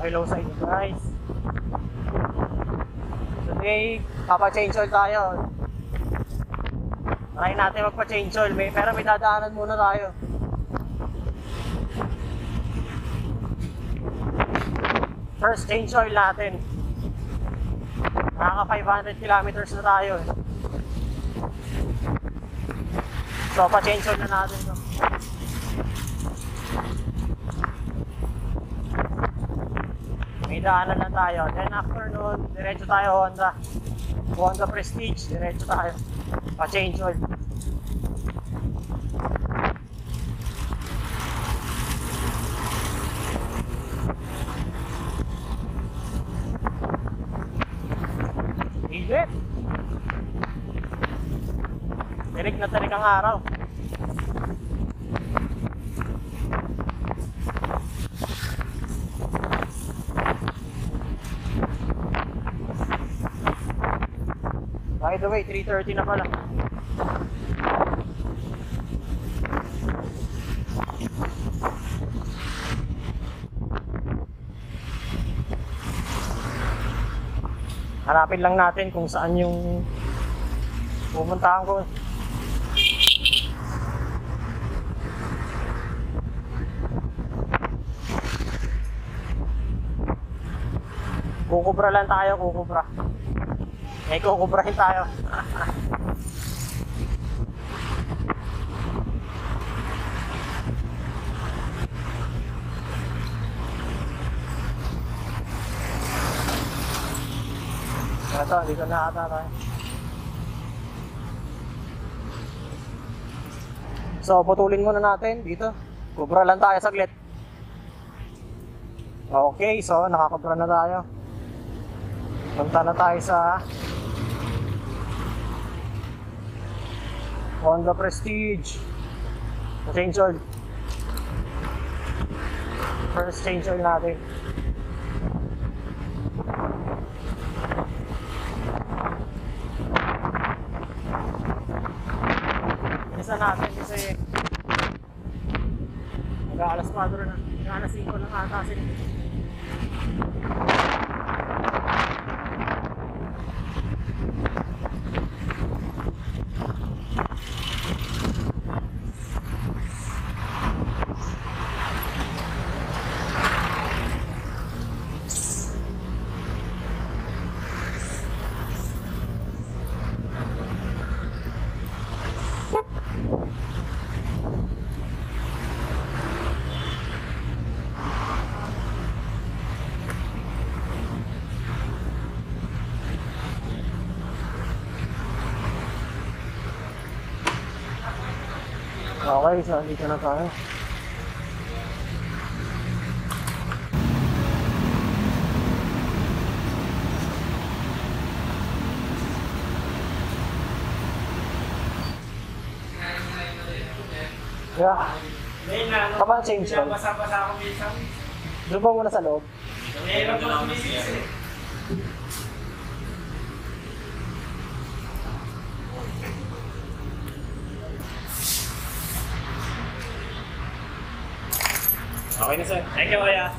hello sa inyo guys. Today, papa-change oil tayo. Try natin magpa-change oil, may, pero may dadaanan muna tayo. First change oil natin. Nakaka 500 kilometers na tayo. eh. So, pa-change oil na natin to. May na tayo. Then after nun, diretso tayo Honda. Honda Prestige, diretso tayo. Pa-change oil. Init! Tirik na tirik ang araw. The way, 3.30 na pala. Hanapin lang natin kung saan yung pumuntahan ko. Kukubra lang tayo, kukubra. May kukubrahin tayo. Ito, dito na ata tayo. So, putulin muna natin dito. Kubra lang tayo saglit. Okay, so nakakubra na tayo. Punta na tayo sa Honda Prestige. Change oil. First change oil natin. Isa natin kasi mag-aalas 4 na. Mag-aalas 5 lang ata Okay, so dito na tayo. Yeah. Kapag change oil. Basa-basa ako minsan. Doon ba muna sa loob? Mahirap na kumisis eh. Okay na sir. Thank you, kuya.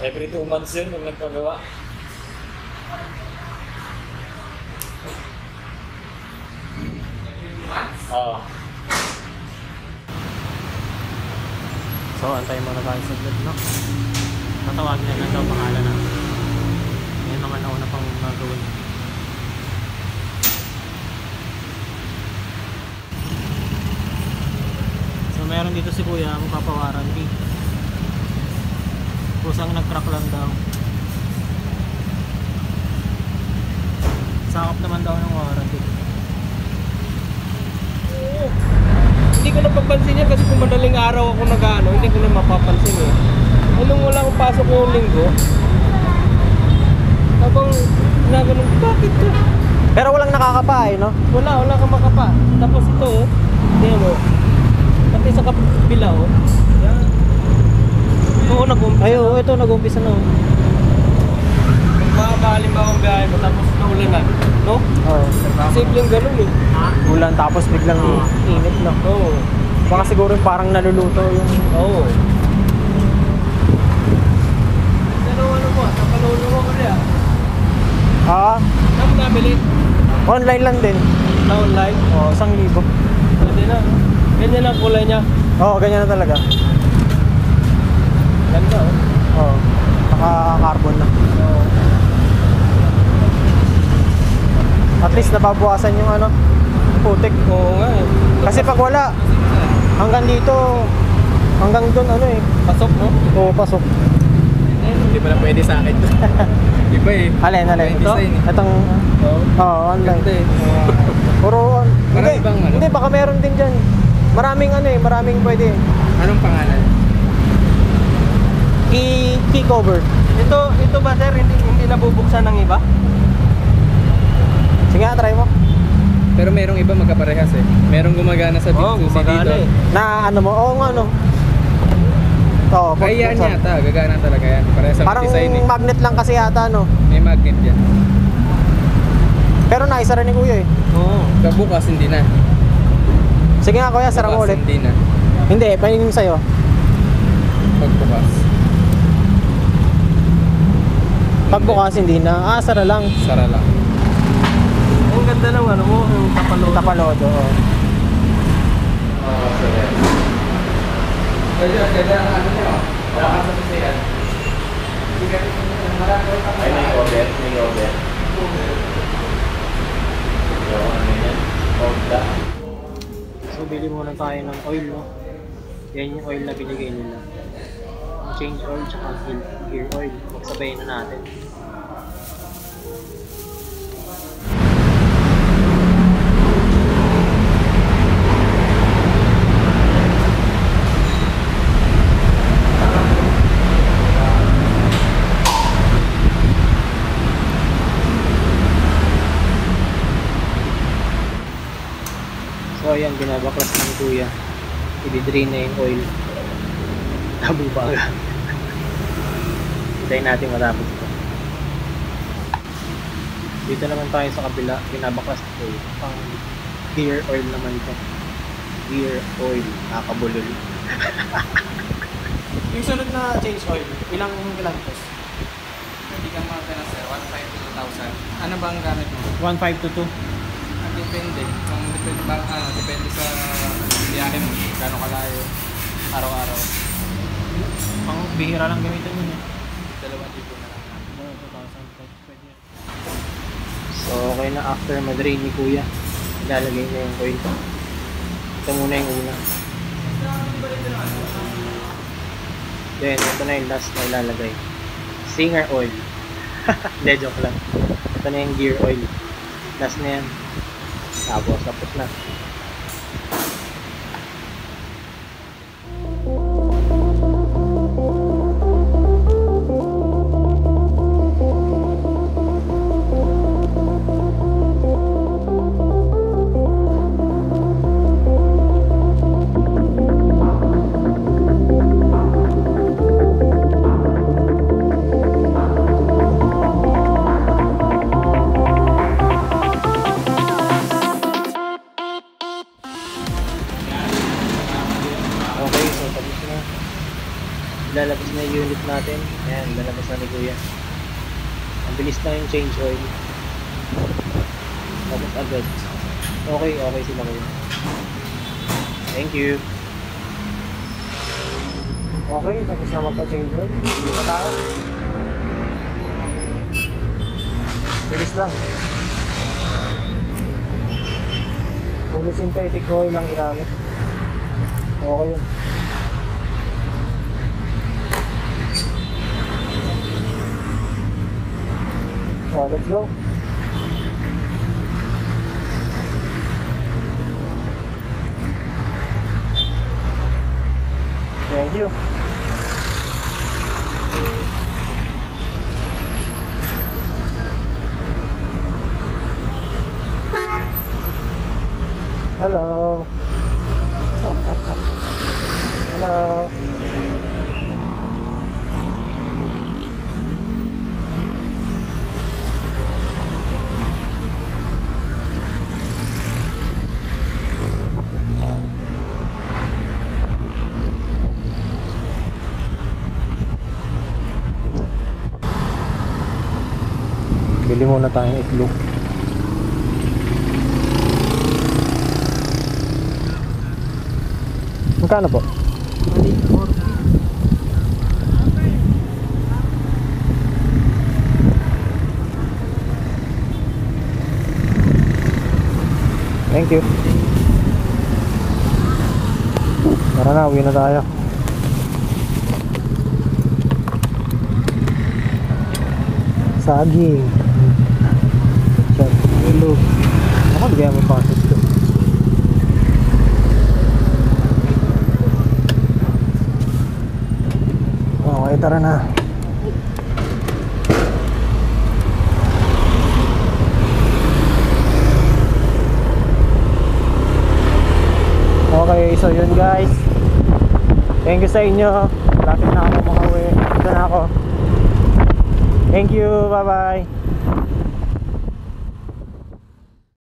Every two months yun nung nagpagawa. Oo. So, antayin muna tayo sa no? Tatawagin na lang daw pangalan na. Naman nauna pang gagawin. So, meron dito si Kuya, magpapawaranty. Kusang nag-crack lang daw. Sakop naman daw ng warranty. Hindi ko napapansin yan kasi kung araw ako nag-ano, hindi ko na mapapansin eh. Anong wala akong pasok ngayong linggo, habang naganon, bakit to? Pero walang nakakapa eh, no? Wala, wala kang makapa. Tapos ito tingnan mo, pati sa kapila oh. Yan. Oo, nag-umpisa. Ay, oo, ito, nag-umpisa na. oh. Mga mahalimbawa ang biyahe mo, tapos problema. No? Oo. Simpleng ganun eh. Ulan tapos biglang init no. Oo. Baka siguro parang naluluto yung Oo. Ano ano mo? Sa palolo mo ko niya. Ah, Saan nabili? online lang din. Na online? Oh, isang libo. Pwede na. Ganyan ang kulay niya. Oo, ganyan na talaga. Ganda oh. Oo. Naka-carbon na. Oo. At least nababawasan yung ano, putik. Oo nga eh. Kasi pag wala, hanggang dito, hanggang doon ano eh. Pasok no? Oo, pasok. Hindi pala pwede sa akin. Iba eh. Alin, alin. May design eh. Itong, Oo. oo, online. Ganda eh. Puro, hindi, bang ano? hindi, baka meron din dyan. Maraming ano eh, maraming pwede. Anong pangalan? Key, key cover. Ito, ito ba sir, hindi, hindi nabubuksan ng iba? Sige nga, try mo. Pero merong iba magkaparehas eh. Merong gumagana sa Big gumagana dito. eh. Na ano mo, oo nga ano. Oo, Ay yan buksan. yata, gagana talaga yan. Parehas sa Parang design eh. magnet lang kasi yata no. May magnet yan. Pero naisara ni kuya eh. Oo. Kabukas hindi na. Sige nga kuya, sara mo Bukas, ulit. Hindi na. Hindi, painin sa'yo. Pagbukas. Pagbukas hindi na. Ah, sara lang. Sara lang. Ang ganda ng ano mo, yung tapalodo. Tapalodo. oo. Oo, sara. Pwede, pwede ang ano nyo. Kang sa pisayan. Ay, may over. May over. Yung ano yan? Honda. So, bili muna tayo ng oil, no? Yan yung oil na binigay nila. Ang change oil tsaka gear, oil. Magsabayin na natin. I-drain na yung oil. Tabo pa aga. Hintayin natin matapos ito. Dito naman tayo sa kabila, binabaklas ng kuya. Pang gear oil naman ito. Gear oil, nakakabulol. yung sunod na change oil, ilang kilometers? Hindi ka makakana sir, 1.5 to 2,000. Ano ba ang gamit mo? 1.5 to 2. Ah, depende. Kung depende ba, ano, depende sa biyahe mo. Gano'ng kalayo. Araw-araw. Pang bihira lang gamitin yun eh. Dalawang libo na lang. So, okay na after mag-drain ni Kuya. Ilalagay na yung oil. Ito muna yung una. Then, ito na yung last na ilalagay. Singer oil. Hindi, joke lang. Ito na yung gear oil. Last na yan. Tapos, tapos na. Lalabas na unit natin. Ayan, lalabas na ni Kuya. Ang bilis na yung change oil. Tapos agad. Okay, okay sila Kuya. Thank you. Okay, tapos na magpa-change oil. Hindi pa. Bilis lang. Fully synthetic oil lang ginamit. Okay yun. So, let's go. Thank you. Hello. Hello. Bili muna tayong itlog. Magkano po? Mali, 40. Thank you. Tara na, uwi na tayo. Saging. Hello. Ako, bigyan mo pa ito. Okay, tara na. Okay, so yun guys. Thank you sa inyo. Malapit na ako makauwi. Ito na ako. Thank you. Bye-bye.